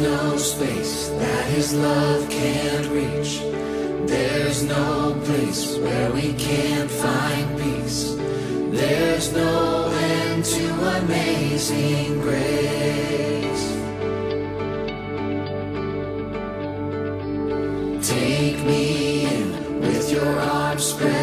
No space that his love can't reach. There's no place where we can't find peace. There's no end to amazing grace. Take me in with your arms spread